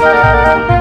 Música